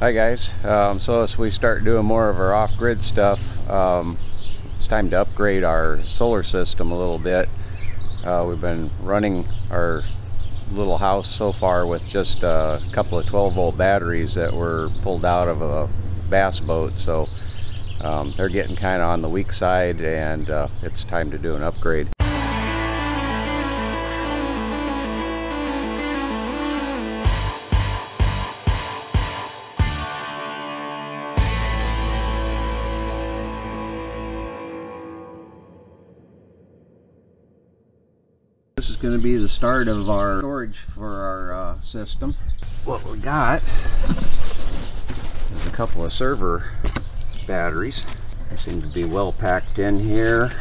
Hi guys, um, so as we start doing more of our off-grid stuff, um, it's time to upgrade our solar system a little bit. Uh, we've been running our little house so far with just a couple of 12 volt batteries that were pulled out of a bass boat so um, they're getting kind of on the weak side and uh, it's time to do an upgrade. Going to be the start of our storage for our uh, system. What we got is a couple of server batteries. They seem to be well packed in here.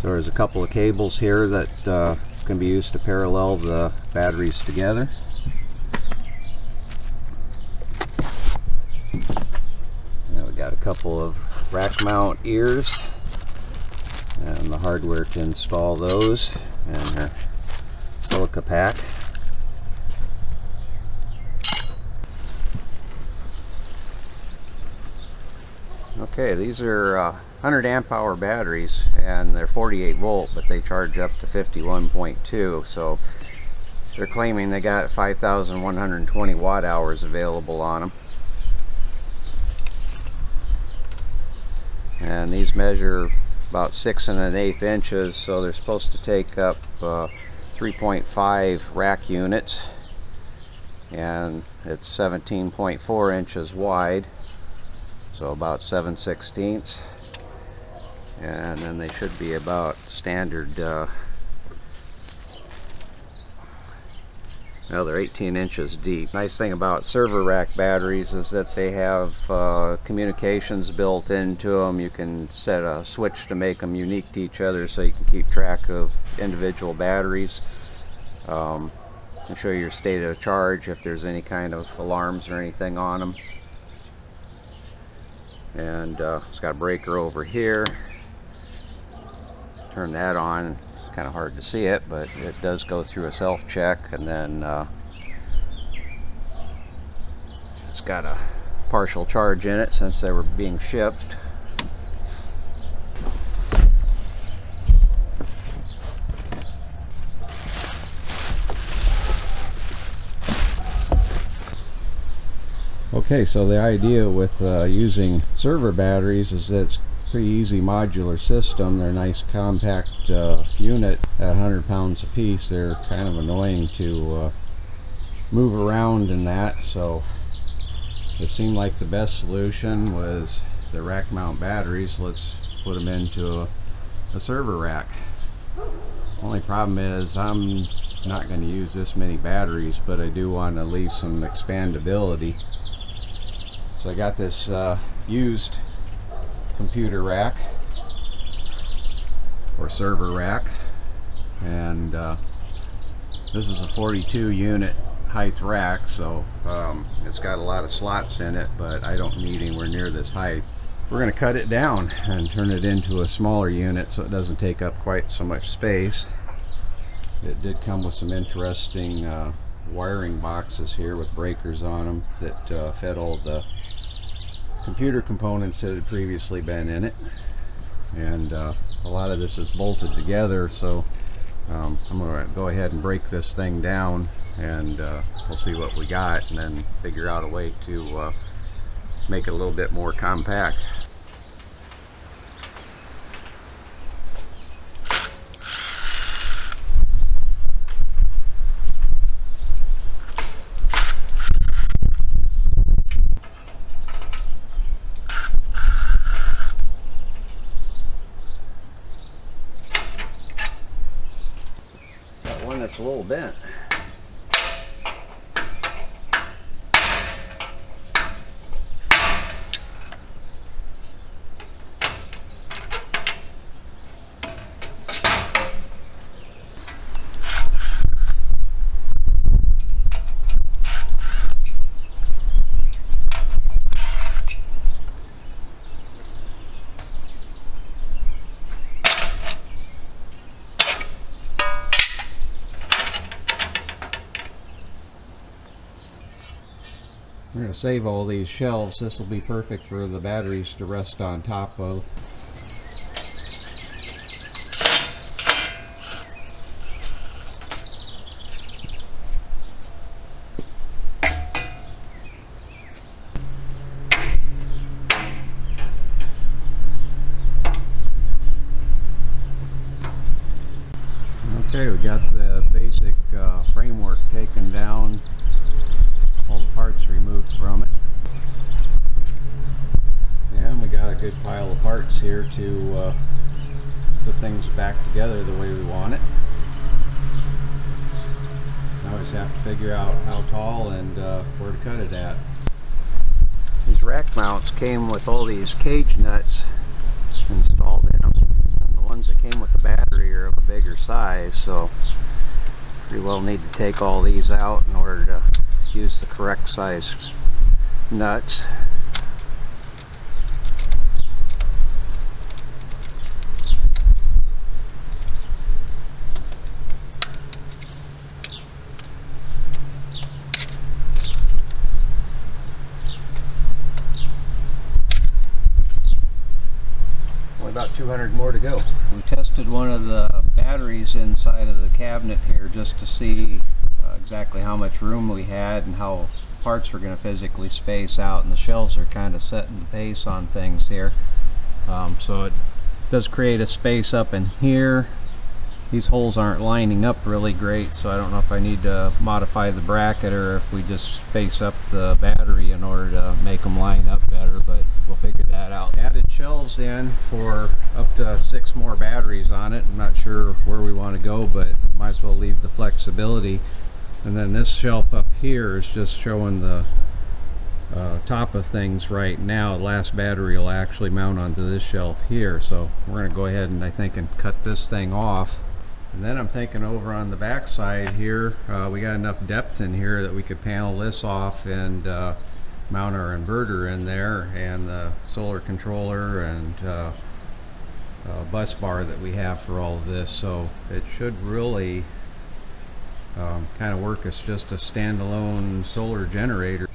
So there's a couple of cables here that uh, can be used to parallel the batteries together. Now we got a couple of rack mount ears and the hardware to install those and a silica pack. Okay, these are uh, 100 amp hour batteries and they're 48 volt but they charge up to 51.2 so they're claiming they got 5,120 watt hours available on them. And these measure about six and an eighth inches so they're supposed to take up uh, 3.5 rack units. And it's 17.4 inches wide so about 7 sixteenths. And then they should be about standard uh, Now they're 18 inches deep. Nice thing about server rack batteries is that they have uh, communications built into them. You can set a switch to make them unique to each other so you can keep track of individual batteries. Um, and show your state of charge if there's any kind of alarms or anything on them. And uh, it's got a breaker over here. Turn that on kind of hard to see it, but it does go through a self-check and then uh, it's got a partial charge in it since they were being shipped. Okay, so the idea with uh, using server batteries is that it's pretty easy modular system. They're a nice compact uh, unit at 100 pounds a piece. They're kind of annoying to uh, move around in that so it seemed like the best solution was the rack mount batteries. Let's put them into a, a server rack. Only problem is I'm not going to use this many batteries but I do want to leave some expandability. So I got this uh, used computer rack or server rack. And uh, this is a 42 unit height rack so um, it's got a lot of slots in it but I don't need anywhere near this height. We're going to cut it down and turn it into a smaller unit so it doesn't take up quite so much space. It did come with some interesting uh, wiring boxes here with breakers on them that uh, fed all the computer components that had previously been in it and uh, a lot of this is bolted together so um, I'm going to go ahead and break this thing down and uh, we'll see what we got and then figure out a way to uh, make it a little bit more compact. It's a little bent. Going to save all these shelves. This will be perfect for the batteries to rest on top of. Okay, we got the basic uh, framework taken down, all the parts removed from it. And we got a good pile of parts here to uh, put things back together the way we want it. We just have to figure out how tall and uh, where to cut it at. These rack mounts came with all these cage nuts installed in them. And the ones that came with the battery are of a bigger size, so pretty well need to take all these out in order to use the correct size nuts. more to go. We tested one of the batteries inside of the cabinet here just to see uh, exactly how much room we had and how parts were going to physically space out and the shelves are kind of setting the pace on things here. Um, so it does create a space up in here these holes aren't lining up really great so I don't know if I need to modify the bracket or if we just space up the battery in order to make them line up better but we'll figure that out. Added shelves in for up to six more batteries on it. I'm not sure where we want to go but might as well leave the flexibility. And then this shelf up here is just showing the uh, top of things right now. The last battery will actually mount onto this shelf here. So we're going to go ahead and I think and cut this thing off. And then I'm thinking over on the back side here, uh, we got enough depth in here that we could panel this off and uh, mount our inverter in there and the solar controller and uh, uh, bus bar that we have for all of this. So it should really um, kind of work as just a standalone solar generator.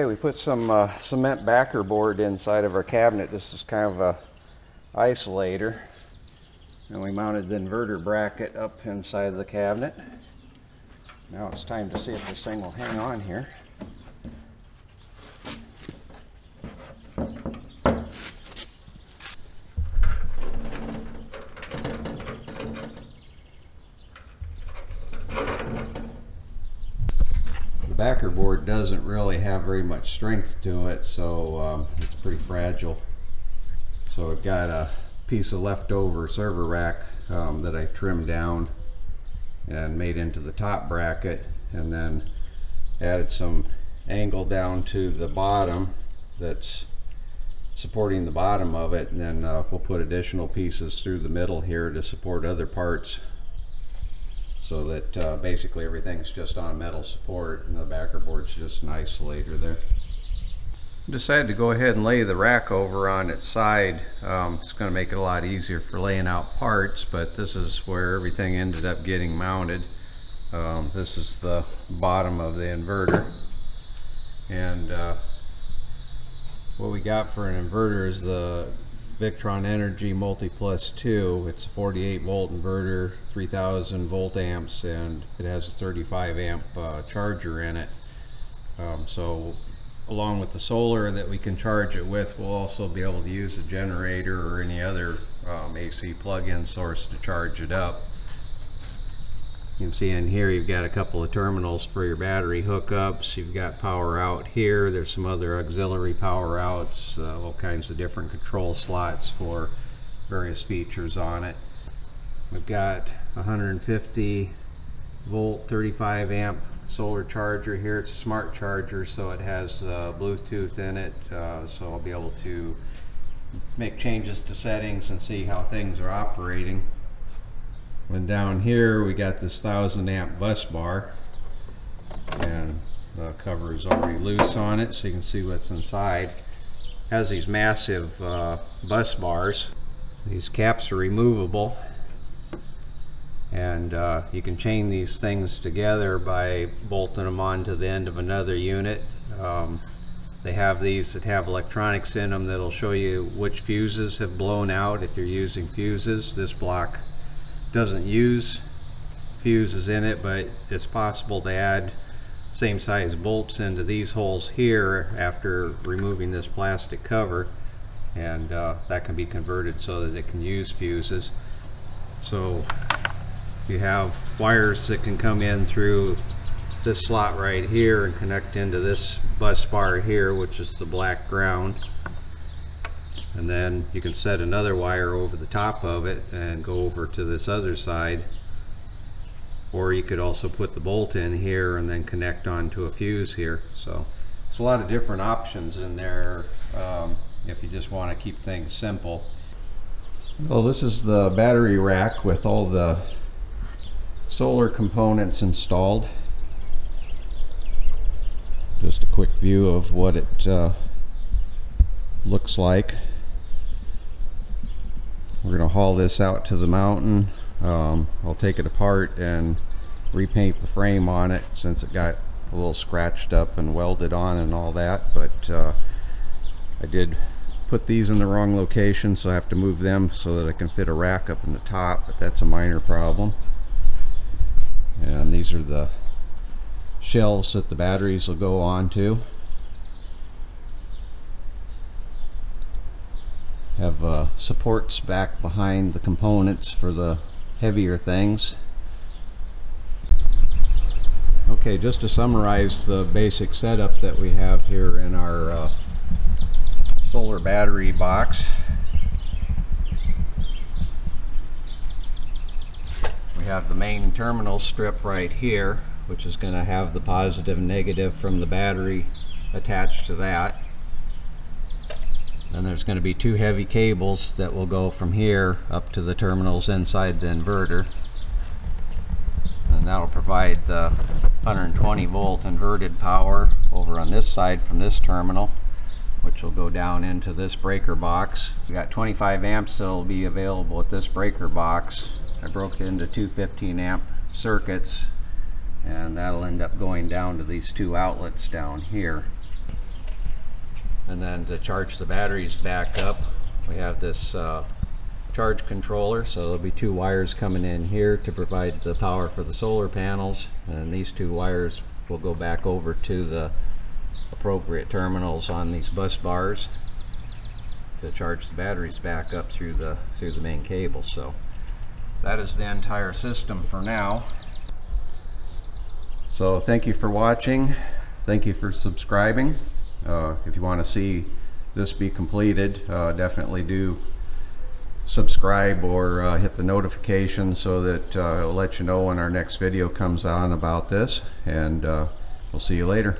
Okay, we put some uh, cement backer board inside of our cabinet. This is kind of a isolator. And we mounted the inverter bracket up inside of the cabinet. Now it's time to see if this thing will hang on here. The backer board doesn't really have very much strength to it, so um, it's pretty fragile. So I've got a piece of leftover server rack um, that I trimmed down and made into the top bracket and then added some angle down to the bottom that's supporting the bottom of it and then uh, we'll put additional pieces through the middle here to support other parts so that uh, basically everything's just on a metal support and the backer board's just an isolator there. Decided to go ahead and lay the rack over on its side. Um, it's going to make it a lot easier for laying out parts, but this is where everything ended up getting mounted. Um, this is the bottom of the inverter. And uh, what we got for an inverter is the Victron Energy Multi Plus 2. It's a 48 volt inverter, 3000 volt amps, and it has a 35 amp uh, charger in it. Um, so along with the solar that we can charge it with, we'll also be able to use a generator or any other um, AC plug-in source to charge it up. You can see in here you've got a couple of terminals for your battery hookups. You've got power out here. There's some other auxiliary power outs, uh, all kinds of different control slots for various features on it. We've got 150 volt 35 amp solar charger here. It's a smart charger so it has uh, Bluetooth in it uh, so I'll be able to make changes to settings and see how things are operating. When down here we got this 1000 amp bus bar and the cover is already loose on it so you can see what's inside. Has these massive uh, bus bars. These caps are removable and uh, you can chain these things together by bolting them onto the end of another unit. Um, they have these that have electronics in them that'll show you which fuses have blown out if you're using fuses. This block doesn't use fuses in it, but it's possible to add same size bolts into these holes here after removing this plastic cover and uh, that can be converted so that it can use fuses. So you have wires that can come in through this slot right here and connect into this bus bar here which is the black ground and then you can set another wire over the top of it and go over to this other side or you could also put the bolt in here and then connect onto a fuse here so it's a lot of different options in there um, if you just want to keep things simple well this is the battery rack with all the solar components installed. Just a quick view of what it uh, looks like. We're going to haul this out to the mountain. Um, I'll take it apart and repaint the frame on it since it got a little scratched up and welded on and all that. But uh, I did put these in the wrong location so I have to move them so that I can fit a rack up in the top but that's a minor problem and these are the shelves that the batteries will go onto uh, supports back behind the components for the heavier things okay just to summarize the basic setup that we have here in our uh, solar battery box We have the main terminal strip right here, which is going to have the positive and negative from the battery attached to that. Then there's going to be two heavy cables that will go from here up to the terminals inside the inverter. And that'll provide the 120 volt inverted power over on this side from this terminal which will go down into this breaker box. We got 25 amps that will be available at this breaker box I broke it into two 15 amp circuits and that'll end up going down to these two outlets down here and then to charge the batteries back up we have this uh, charge controller so there'll be two wires coming in here to provide the power for the solar panels and these two wires will go back over to the appropriate terminals on these bus bars to charge the batteries back up through the through the main cable so that is the entire system for now. So thank you for watching. Thank you for subscribing. Uh, if you want to see this be completed, uh, definitely do subscribe or uh, hit the notification so that uh, it'll let you know when our next video comes on about this. And uh, we'll see you later.